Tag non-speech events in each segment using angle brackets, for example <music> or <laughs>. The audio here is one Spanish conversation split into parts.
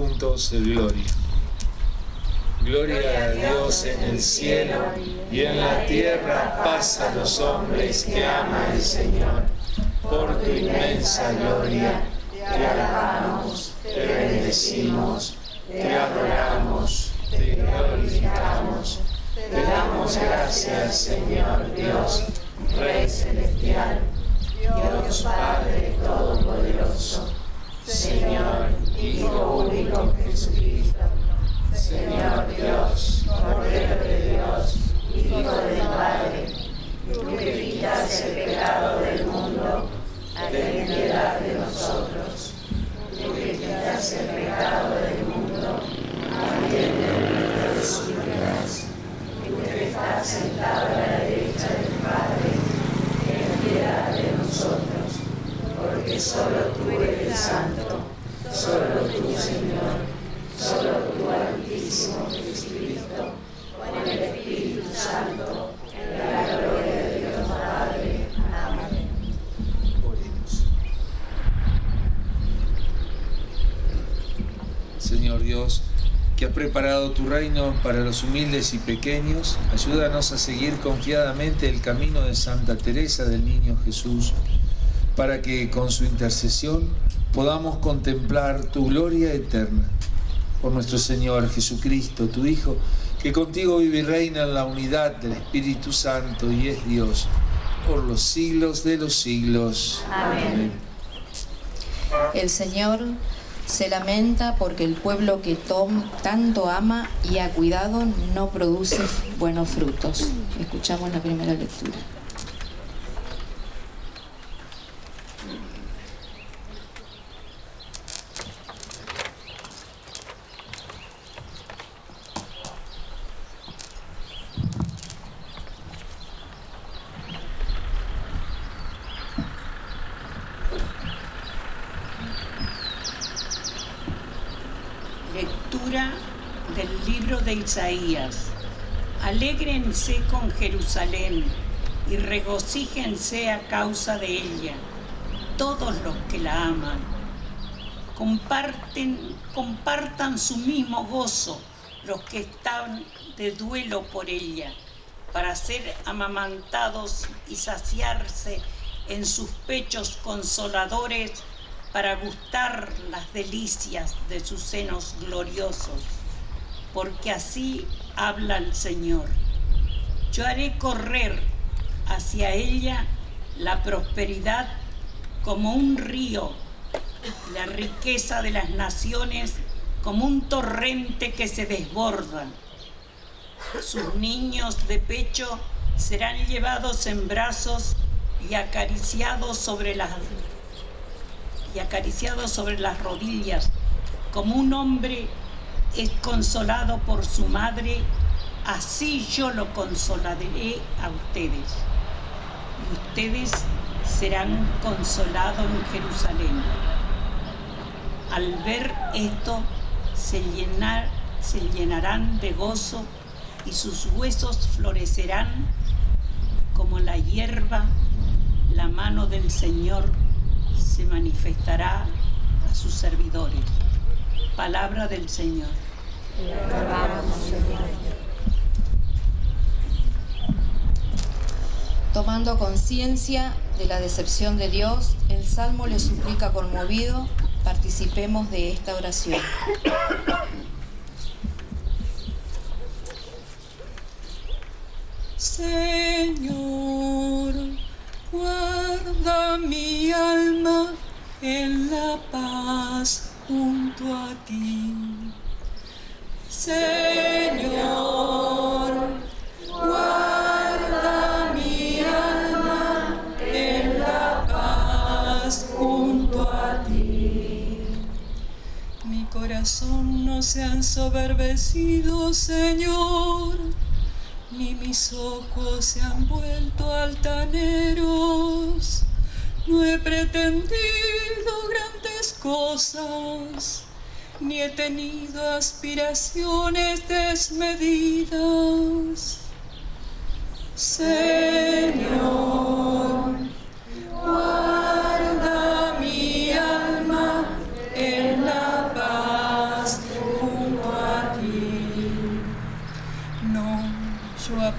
Gloria. Gloria a Dios en el cielo y en la tierra paz a los hombres que ama el Señor. Por tu inmensa gloria te alabamos, te bendecimos, te adoramos, te glorificamos. Te damos gracias, Señor Dios, Rey celestial, Dios Padre Todopoderoso, Señor Hijo Jesucristo, Señor Dios, Cordero de Dios, Hijo del Padre, tú que quitas el pecado del mundo, ten piedad de nosotros. Tú que quitas el pecado del mundo, atiende nuestras súplicas. Tú que estás sentado a la derecha del Padre, ten piedad de nosotros, porque solo tú eres santo, solo tú, Señor, solo tú, Altísimo Jesucristo, con el Espíritu Santo, en la gloria de Dios Padre. Amén. Oremos. Señor Dios, que preparado tu reino para los humildes y pequeños, ayúdanos a seguir confiadamente el camino de Santa Teresa del Niño Jesús, para que con su intercesión podamos contemplar tu gloria eterna. Por nuestro Señor Jesucristo, tu Hijo, que contigo vive y reina en la unidad del Espíritu Santo y es Dios por los siglos de los siglos. Amén. El Señor se lamenta porque el pueblo que Tom tanto ama y ha cuidado no produce buenos frutos. Escuchamos la primera lectura. Lectura del libro de Isaías. Alégrense con Jerusalén y regocíjense a causa de ella, todos los que la aman. Comparten, compartan su mismo gozo los que están de duelo por ella, para ser amamantados y saciarse en sus pechos consoladores para gustar las delicias de sus senos gloriosos, porque así habla el Señor. Yo haré correr hacia ella la prosperidad como un río, la riqueza de las naciones como un torrente que se desborda. Sus niños de pecho serán llevados en brazos y acariciados sobre las y acariciados sobre las rodillas, como un hombre es consolado por su madre, así yo lo consolaré a ustedes. Y ustedes serán consolados en Jerusalén. Al ver esto, se, llenar, se llenarán de gozo y sus huesos florecerán como la hierba, la mano del Señor se manifestará a sus servidores. Palabra del Señor. Tomando conciencia de la decepción de Dios, el Salmo le suplica conmovido, participemos de esta oración. Señor, guarda mi alma en la paz junto a ti. Señor, guarda mi alma en la paz junto a ti. Mi corazón no se ha ensoberbecido, Señor ni mis ojos se han vuelto altaneros. No he pretendido grandes cosas, ni he tenido aspiraciones desmedidas. Señor,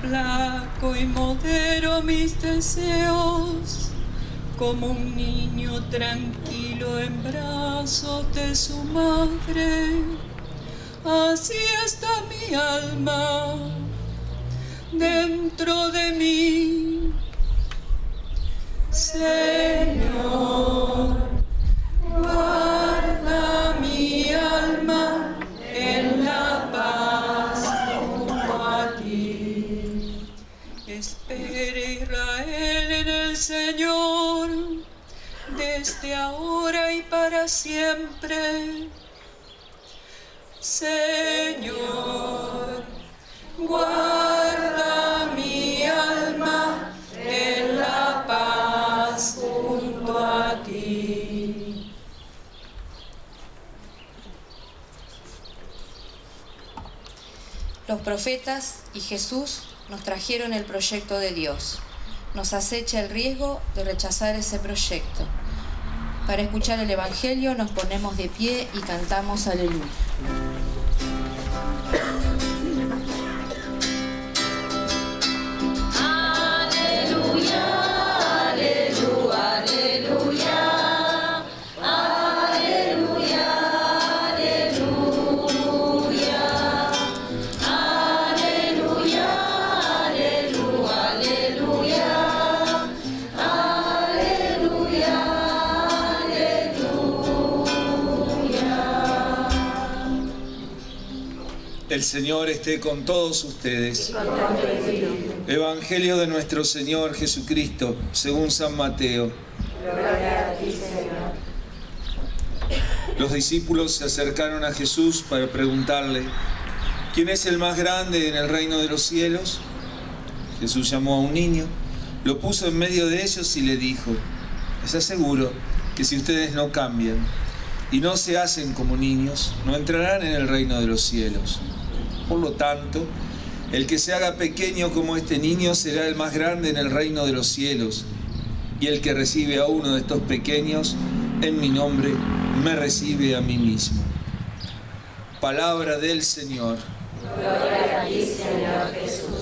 aplaco y modero mis deseos como un niño tranquilo en brazos de su madre. Así está mi alma dentro de mí. Señor, ahora y para siempre. Señor, guarda mi alma en la paz junto a ti. Los profetas y Jesús nos trajeron el proyecto de Dios. Nos acecha el riesgo de rechazar ese proyecto. Para escuchar el Evangelio nos ponemos de pie y cantamos aleluya. Señor esté con todos ustedes. Evangelio de nuestro Señor Jesucristo, según San Mateo. Los discípulos se acercaron a Jesús para preguntarle, ¿quién es el más grande en el reino de los cielos? Jesús llamó a un niño, lo puso en medio de ellos y le dijo, les aseguro que si ustedes no cambian y no se hacen como niños, no entrarán en el reino de los cielos. Por lo tanto, el que se haga pequeño como este niño será el más grande en el reino de los cielos. Y el que recibe a uno de estos pequeños en mi nombre, me recibe a mí mismo. Palabra del Señor. Gloria a ti, Señor Jesús.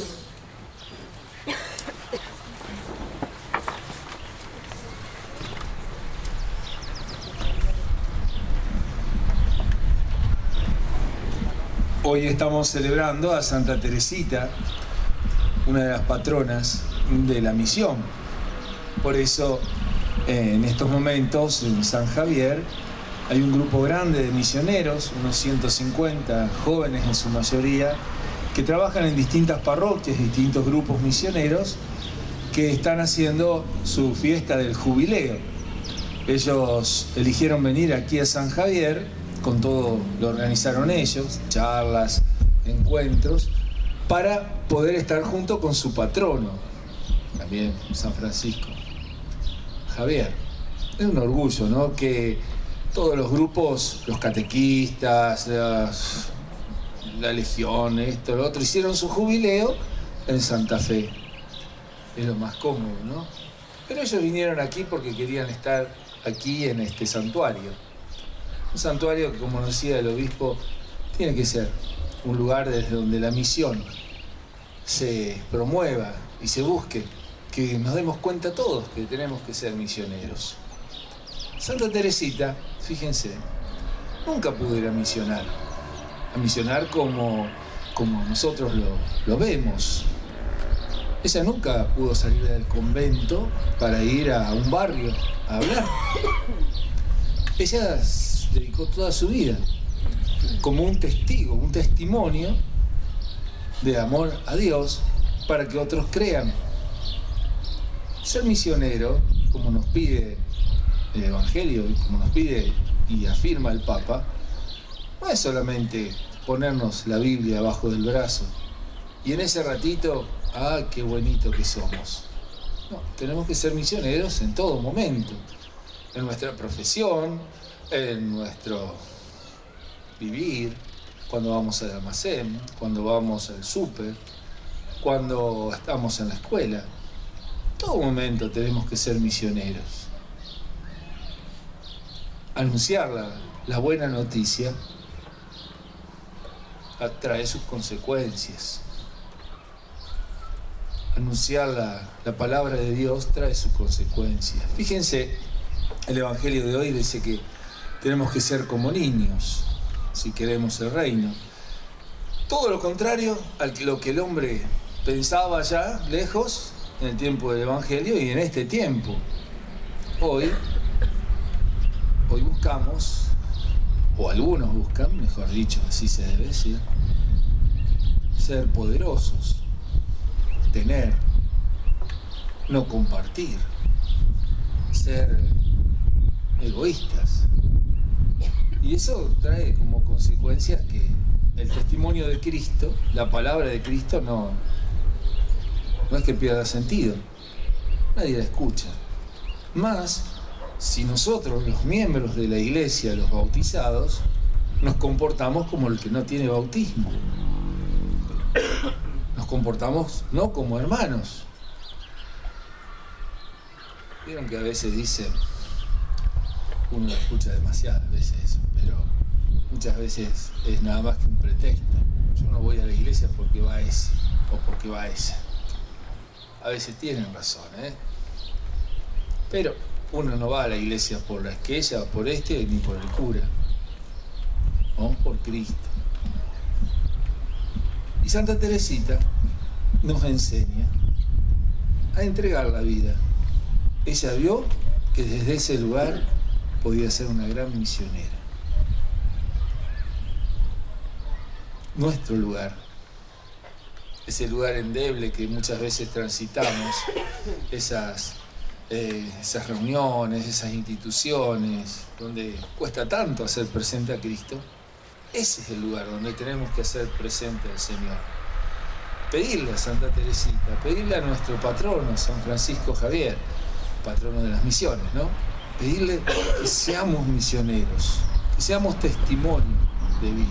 Hoy estamos celebrando a Santa Teresita, una de las patronas de la misión. Por eso, eh, en estos momentos, en San Javier, hay un grupo grande de misioneros, unos 150 jóvenes en su mayoría, que trabajan en distintas parroquias, distintos grupos misioneros, que están haciendo su fiesta del jubileo. Ellos eligieron venir aquí a San Javier con todo lo organizaron ellos, charlas, encuentros, para poder estar junto con su patrono, también San Francisco, Javier. Es un orgullo, ¿no? Que todos los grupos, los catequistas, la legión, esto, lo otro, hicieron su jubileo en Santa Fe. Es lo más cómodo, ¿no? Pero ellos vinieron aquí porque querían estar aquí en este santuario. Un santuario que, como decía el obispo, tiene que ser un lugar desde donde la misión se promueva y se busque, que nos demos cuenta todos que tenemos que ser misioneros. Santa Teresita, fíjense, nunca pudo ir a misionar, a misionar como, como nosotros lo, lo vemos. Ella nunca pudo salir del convento para ir a un barrio a hablar. Ella dedicó toda su vida como un testigo, un testimonio de amor a Dios para que otros crean. Ser misionero, como nos pide el Evangelio y como nos pide y afirma el Papa, no es solamente ponernos la Biblia abajo del brazo y en ese ratito, ah, qué bonito que somos. No, tenemos que ser misioneros en todo momento, en nuestra profesión, en nuestro vivir, cuando vamos al almacén, cuando vamos al súper, cuando estamos en la escuela. todo momento tenemos que ser misioneros. Anunciar la, la buena noticia trae sus consecuencias. anunciar la, la palabra de Dios trae sus consecuencias. Fíjense, el Evangelio de hoy dice que tenemos que ser como niños si queremos el reino. Todo lo contrario a lo que el hombre pensaba ya lejos en el tiempo del Evangelio y en este tiempo. Hoy, hoy buscamos, o algunos buscan, mejor dicho, así se debe decir, ser poderosos, tener, no compartir, ser egoístas. Y eso trae como consecuencia que el testimonio de Cristo, la palabra de Cristo, no, no es que pierda sentido. Nadie la escucha. Más si nosotros, los miembros de la iglesia, los bautizados, nos comportamos como el que no tiene bautismo. Nos comportamos no como hermanos. Vieron que a veces dicen, uno escucha demasiadas veces eso, pero muchas veces es nada más que un pretexto. Yo no voy a la iglesia porque va ese o porque va esa. A veces tienen razón, ¿eh? Pero uno no va a la iglesia por la esquella, por este, ni por el cura. Vamos por Cristo. Y Santa Teresita nos enseña a entregar la vida. Ella vio que desde ese lugar podía ser una gran misionera. Nuestro lugar, ese lugar endeble que muchas veces transitamos, <coughs> esas, eh, esas reuniones, esas instituciones, donde cuesta tanto hacer presente a Cristo, ese es el lugar donde tenemos que hacer presente al Señor. Pedirle a Santa Teresita, pedirle a nuestro patrono, San Francisco Javier, patrono de las misiones, ¿no? Pedirle que seamos misioneros, que seamos testimonio de vida.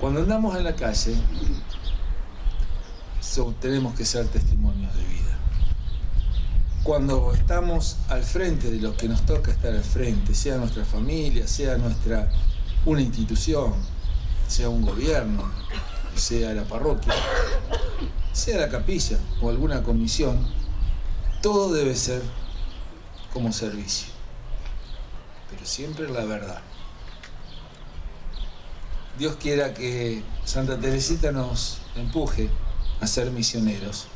Cuando andamos en la calle, tenemos que ser testimonios de vida. Cuando estamos al frente de lo que nos toca estar al frente, sea nuestra familia, sea nuestra una institución, sea un gobierno, sea la parroquia, sea la capilla o alguna comisión, todo debe ser como servicio, pero siempre la verdad. Dios quiera que Santa Teresita nos empuje a ser misioneros,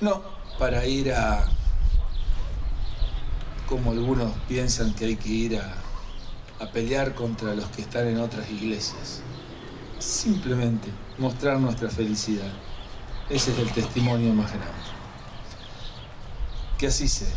no para ir a, como algunos piensan que hay que ir a, a pelear contra los que están en otras iglesias, simplemente mostrar nuestra felicidad. Ese es el testimonio más grande. Que así sea.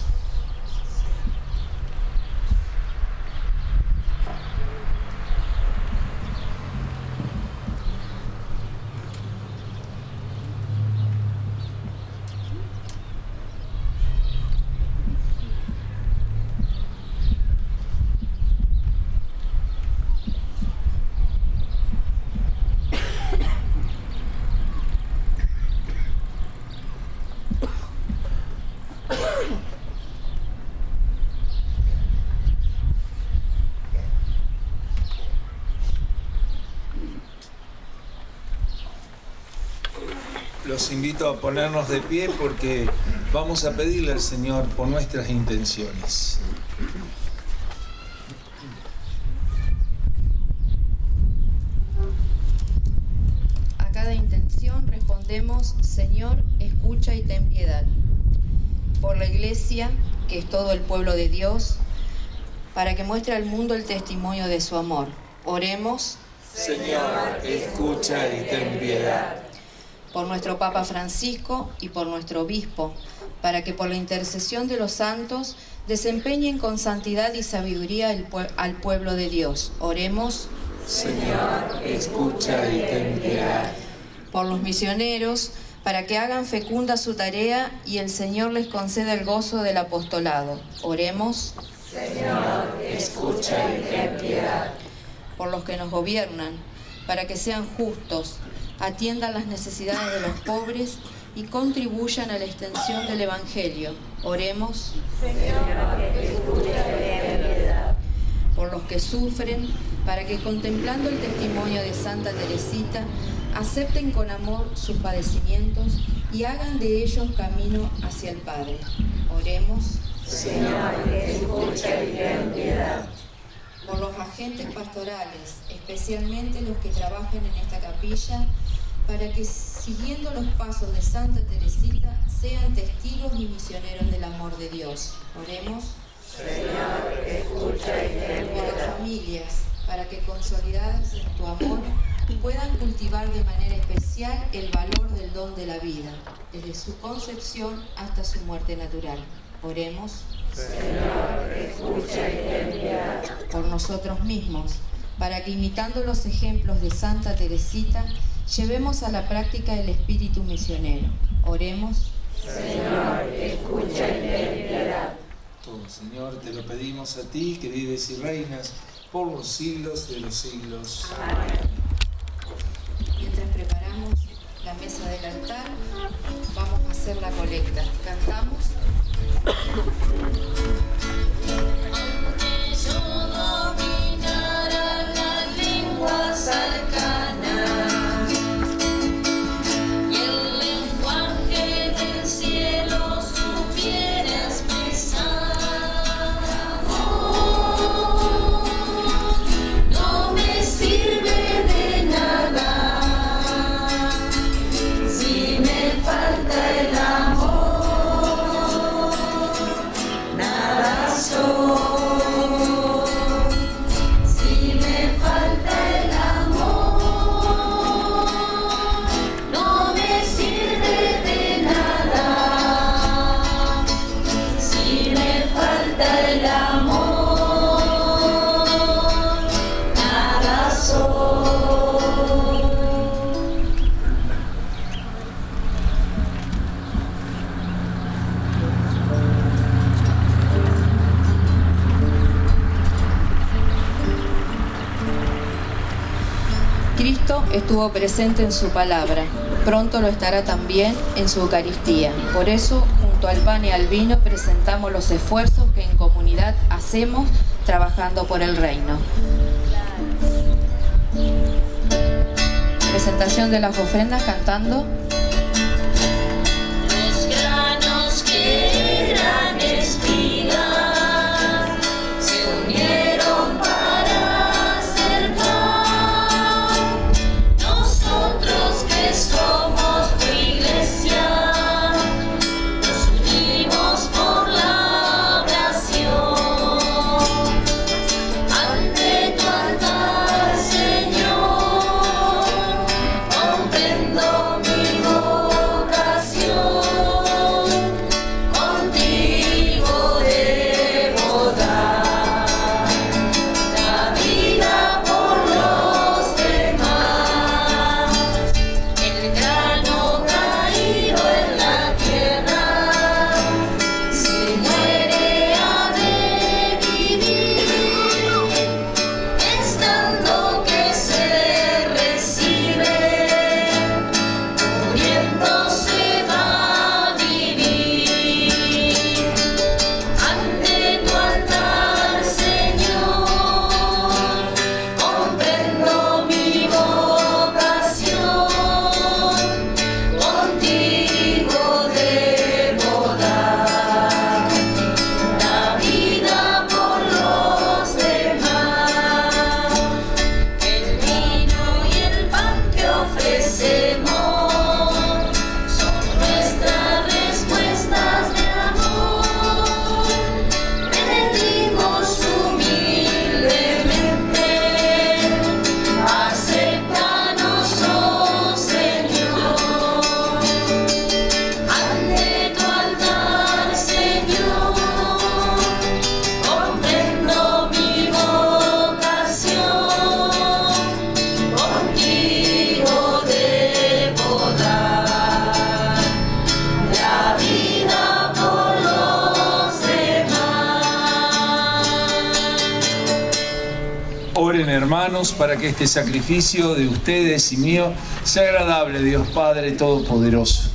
Los invito a ponernos de pie porque vamos a pedirle al Señor por nuestras intenciones. A cada intención respondemos, Señor, escucha y ten piedad. Por la iglesia, que es todo el pueblo de Dios, para que muestre al mundo el testimonio de su amor. Oremos. Señor, escucha y ten piedad por nuestro Papa Francisco y por nuestro Obispo, para que por la intercesión de los santos desempeñen con santidad y sabiduría al pueblo de Dios. Oremos. Señor, escucha y ten piedad. Por los misioneros, para que hagan fecunda su tarea y el Señor les conceda el gozo del apostolado. Oremos. Señor, escucha y ten piedad. Por los que nos gobiernan, para que sean justos, atiendan las necesidades de los pobres y contribuyan a la extensión del Evangelio. Oremos. Por los que sufren, para que contemplando el testimonio de Santa Teresita, acepten con amor sus padecimientos y hagan de ellos camino hacia el Padre. Oremos. Señor, escucha y ten piedad. Por los agentes pastorales, especialmente los que trabajan en esta capilla, para que siguiendo los pasos de Santa Teresita sean testigos y misioneros del amor de Dios. Oremos. Señor, escucha y ten Por las familias, para que consolidadas en tu amor puedan cultivar de manera especial el valor del don de la vida, desde su concepción hasta su muerte natural. Oremos Señor, escucha y ten por nosotros mismos, para que imitando los ejemplos de Santa Teresita, llevemos a la práctica el espíritu misionero. Oremos. Señor, escucha y ten piedad. Todo, Señor, te lo pedimos a ti que vives y reinas por los siglos de los siglos. Mientras preparamos la mesa del altar, vamos a hacer la colecta. Cantamos. Cristo estuvo presente en su palabra, pronto lo estará también en su Eucaristía. Por eso, junto al pan y al vino, presentamos los esfuerzos que en comunidad hacemos trabajando por el reino. Presentación de las ofrendas cantando. Que este sacrificio de ustedes y mío sea agradable Dios Padre Todopoderoso.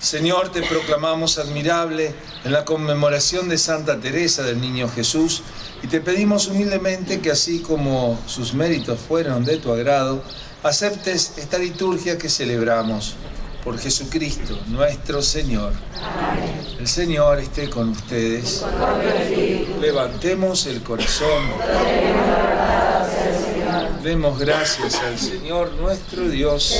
Señor, te proclamamos admirable en la conmemoración de Santa Teresa del Niño Jesús y te pedimos humildemente que así como sus méritos fueron de tu agrado, aceptes esta liturgia que celebramos por Jesucristo, nuestro Señor. El Señor esté con ustedes. Levantemos el corazón. Demos gracias al Señor nuestro Dios.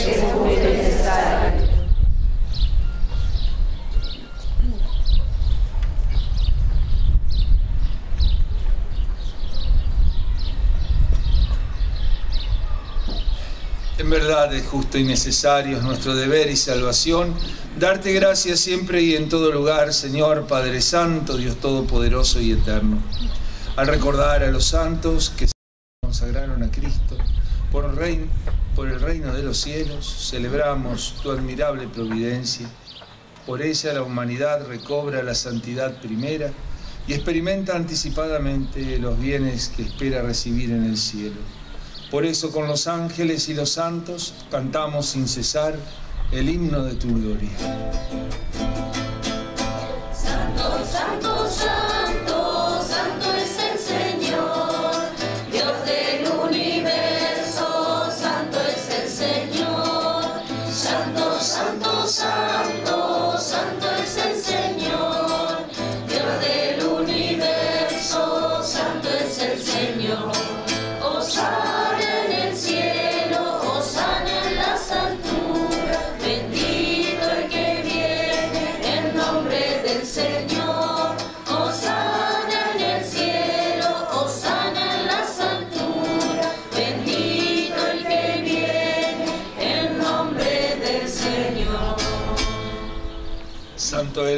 En verdad es justo y necesario, es nuestro deber y salvación, darte gracias siempre y en todo lugar, Señor Padre Santo, Dios Todopoderoso y Eterno. Al recordar a los santos que se consagraron a Cristo por por el reino de los cielos, celebramos tu admirable providencia. Por ella la humanidad recobra la santidad primera y experimenta anticipadamente los bienes que espera recibir en el cielo. Por eso con los ángeles y los santos cantamos sin cesar el himno de tu gloria.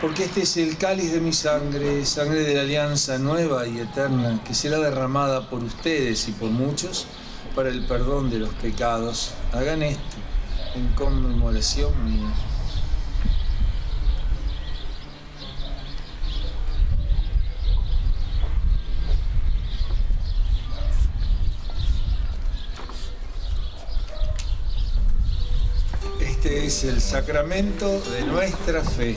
porque este es el cáliz de mi sangre, sangre de la alianza nueva y eterna, que será derramada por ustedes y por muchos para el perdón de los pecados. Hagan esto en conmemoración mía. Este es el sacramento de nuestra fe.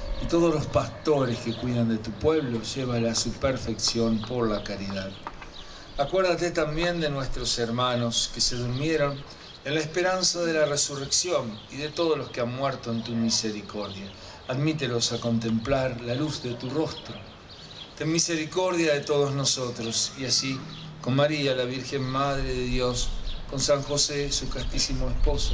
y todos los pastores que cuidan de tu pueblo, llévala a su perfección por la caridad. Acuérdate también de nuestros hermanos que se durmieron en la esperanza de la resurrección y de todos los que han muerto en tu misericordia. Admítelos a contemplar la luz de tu rostro. Ten misericordia de todos nosotros y así, con María, la Virgen Madre de Dios, con San José, su castísimo esposo,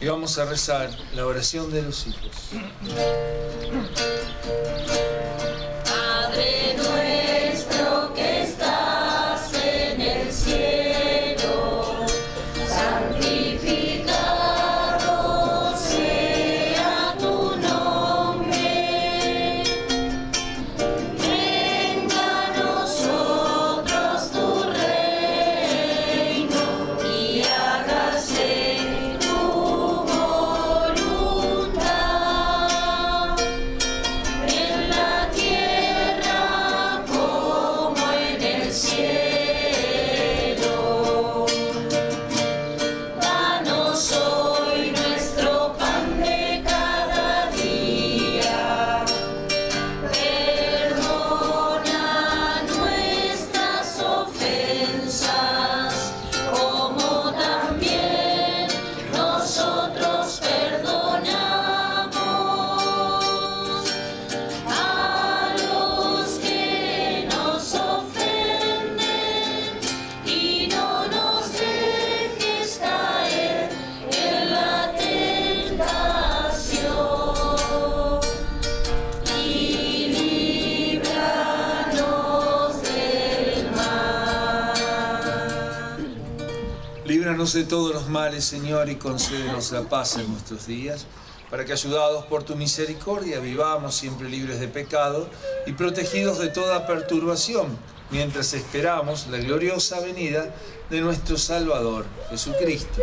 Y vamos a rezar la oración de los hijos. Señor, y concédenos la paz en nuestros días, para que, ayudados por tu misericordia, vivamos siempre libres de pecado y protegidos de toda perturbación, mientras esperamos la gloriosa venida de nuestro Salvador, Jesucristo.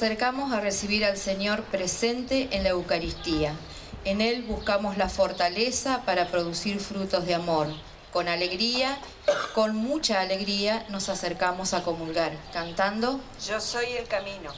Acercamos a recibir al Señor presente en la Eucaristía. En Él buscamos la fortaleza para producir frutos de amor. Con alegría, con mucha alegría, nos acercamos a comulgar, cantando Yo soy el camino.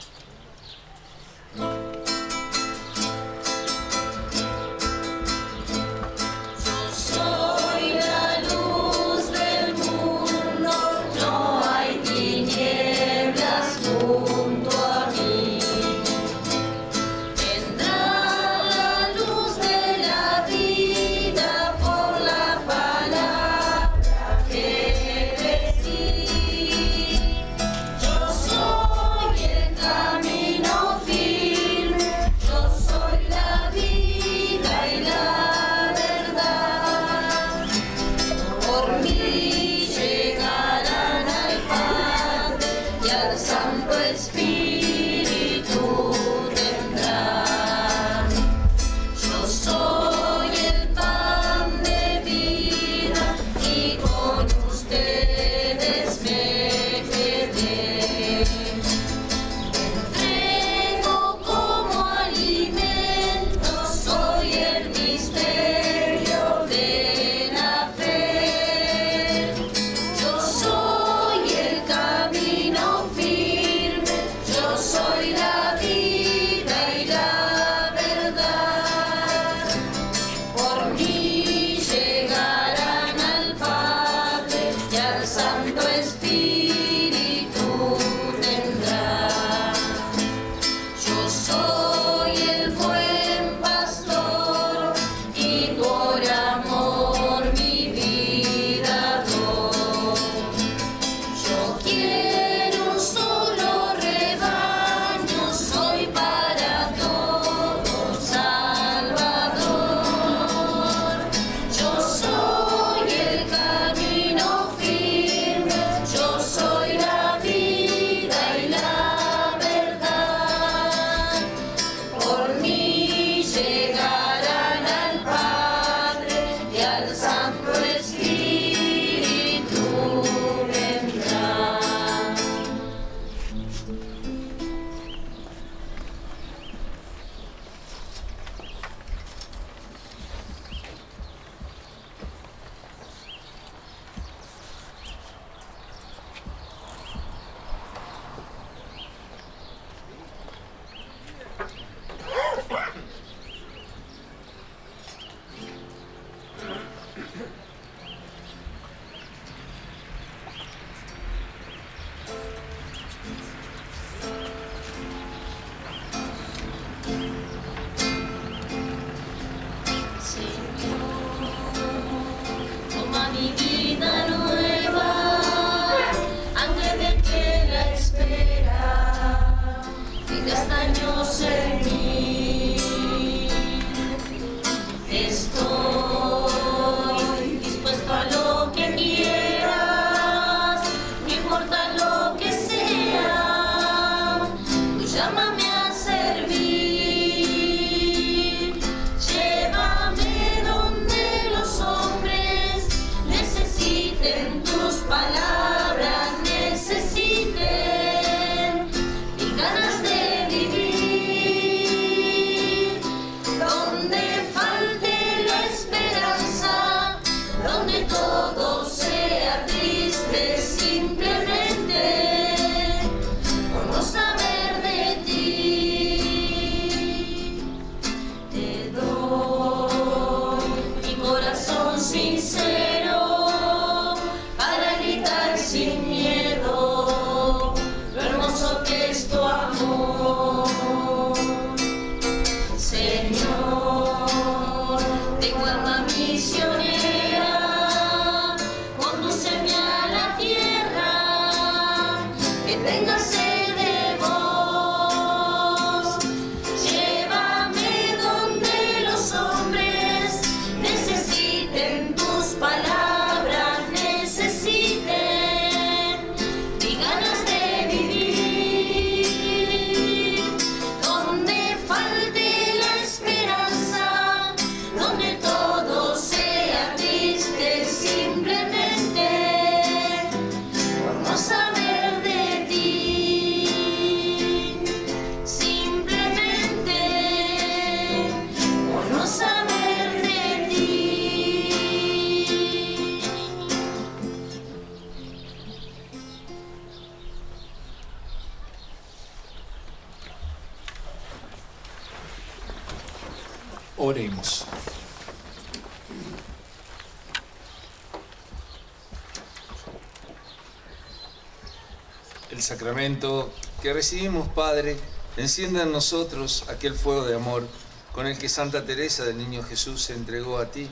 Recibimos, Padre, encienda en nosotros aquel fuego de amor con el que Santa Teresa del Niño Jesús se entregó a ti,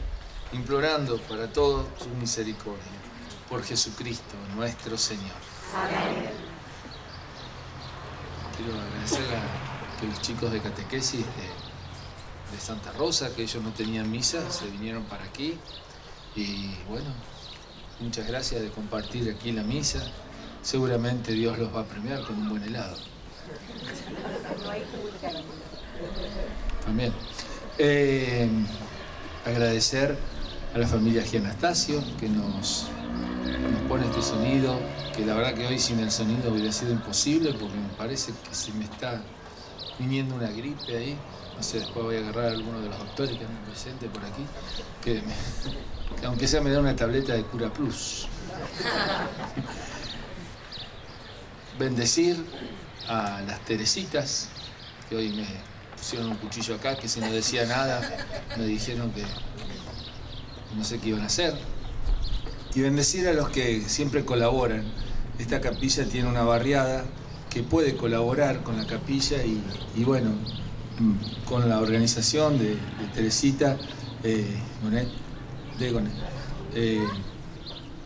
implorando para todos tu misericordia. Por Jesucristo, nuestro Señor. Amén. Quiero agradecer a los chicos de catequesis de de Santa Rosa, que ellos no tenían misa, se vinieron para aquí. Y bueno, muchas gracias de compartir aquí la misa. Seguramente Dios los va a premiar con un buen helado. También. Eh, agradecer a la familia Gianastasio que nos, nos pone este sonido, que la verdad que hoy sin el sonido hubiera sido imposible porque me parece que se me está viniendo una gripe ahí no sé, después voy a agarrar a alguno de los doctores que andan presentes por aquí, que, <laughs> aunque sea me da una tableta de Cura Plus. <laughs> Bendecir a las Teresitas, que hoy me pusieron un cuchillo acá, que si no decía nada, me dijeron que no sé qué iban a hacer. y bendecir a los que siempre colaboran. Esta capilla tiene una barriada que puede colaborar con la capilla y, bueno, mm, con la organización de, Teresita eh, de eh,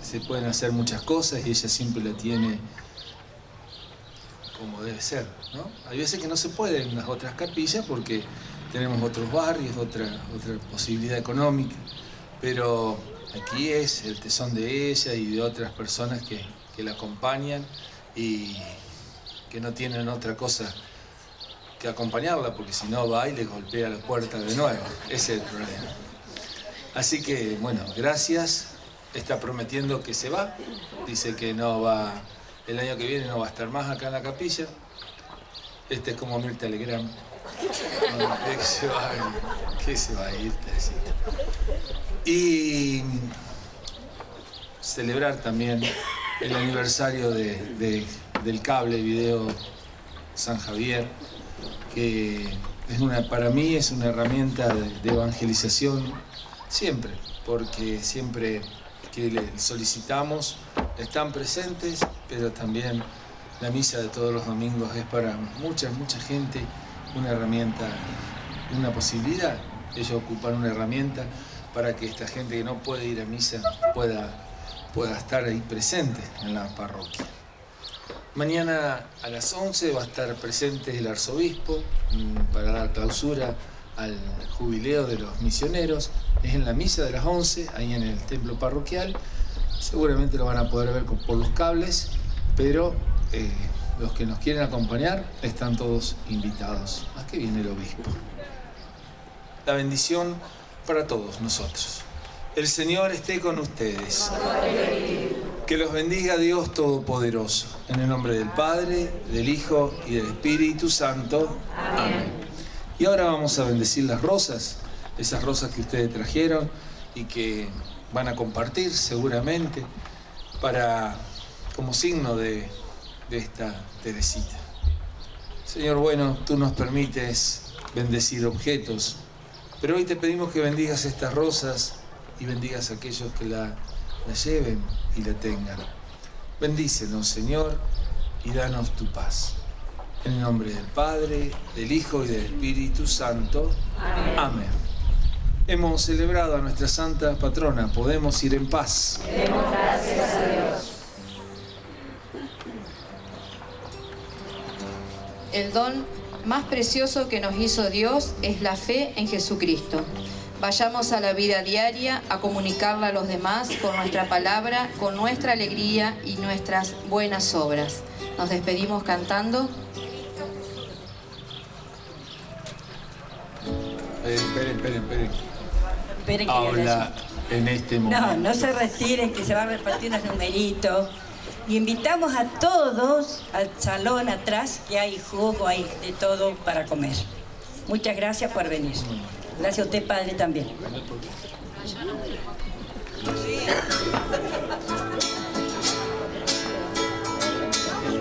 se pueden hacer muchas cosas y ella siempre la tiene como debe ser. ¿no? Hay veces que no se puede en las otras capillas porque tenemos otros barrios, otra, otra posibilidad económica, pero aquí es el tesón de ella y de otras personas que, que la acompañan y que no tienen otra cosa que acompañarla, porque si no va y le golpea la puerta de nuevo. Ese es el problema. Así que, bueno, gracias. Está prometiendo que se va. Dice que no va, el año que viene no va a estar más acá en la capilla. Este es como Mirta Telegram. ¿Qué se va a ir? ¿Qué se va a ir, Y celebrar también el aniversario del cable video San Javier, que es una, para mí es una herramienta de, evangelización siempre, porque siempre que le solicitamos están presentes, pero también la misa de todos los domingos es para mucha, mucha gente una herramienta, una posibilidad. Ellos ocupan una herramienta para que esta gente que no puede ir a misa pueda pueda estar ahí presente en la parroquia. Mañana a las 11 va a estar presente el arzobispo mm, para dar clausura al jubileo de los misioneros. Es en la misa de las 11, ahí en el templo parroquial. Seguramente lo van a poder ver por los cables, pero eh, los que nos quieren acompañar están todos invitados. ¿A qué viene el obispo? La bendición para todos nosotros. El Señor esté con ustedes. Que los bendiga Dios Todopoderoso. En el nombre del Padre, del Hijo y del Espíritu Santo. Amén. Y ahora vamos a bendecir las rosas, esas rosas que ustedes trajeron y que van a compartir seguramente para como signo de, de esta Teresita. Señor bueno, tú nos permites bendecir objetos, pero hoy te pedimos que bendigas estas rosas y bendigas a aquellos que la, lleven y la tengan. Bendícenos, Señor, y danos tu paz. En el nombre del Padre, del Hijo y del Espíritu Santo. Amén. Hemos celebrado a nuestra Santa Patrona. Podemos ir en paz. Demos gracias a Dios. El don más precioso que nos hizo Dios es la fe en Jesucristo. Vayamos a la vida diaria a comunicarla a los demás con nuestra palabra, con nuestra alegría y nuestras buenas obras. Nos despedimos cantando. Esperen, esperen, esperen. Esperen. Habla en este momento. No, no se retiren, que se va a repartir unos numeritos. Y invitamos a todos al salón atrás, que hay jugo, hay de todo para comer. Muchas gracias por venir. Gracias a usted, Padre, también.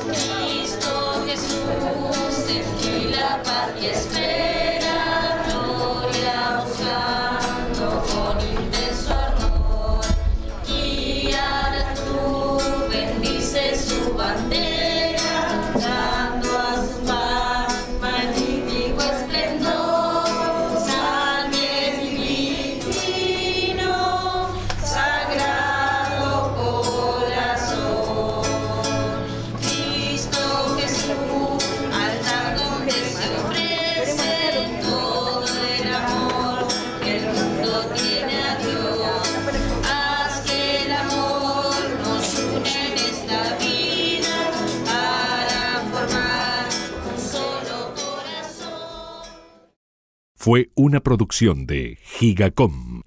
Cristo Jesús, en ti la paz y espera, fue una producción de Gigacom